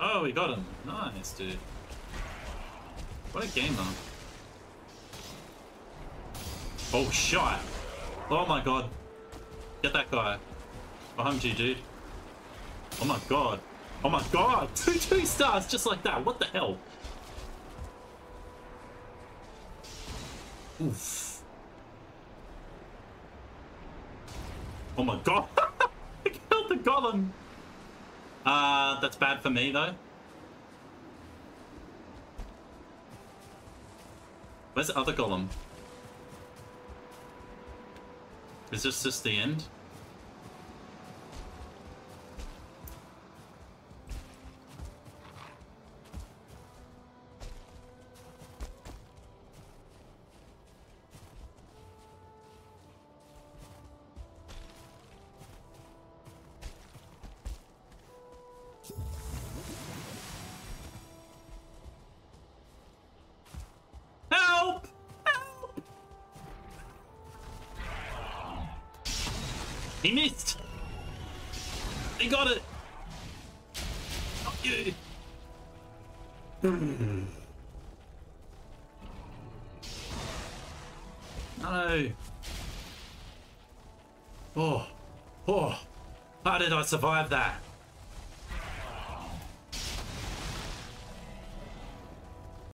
Oh, we got him. Nice, dude. What a gamer. Oh, shot. Oh my god. Get that guy. Behind you, dude. Oh my god. Oh my god! Two two stars just like that. What the hell? Oof. Oh my god! I killed the golem! Uh, that's bad for me though. Where's the other golem? Is this just the end? He missed! He got it! Not you! no! Oh! Oh! How did I survive that?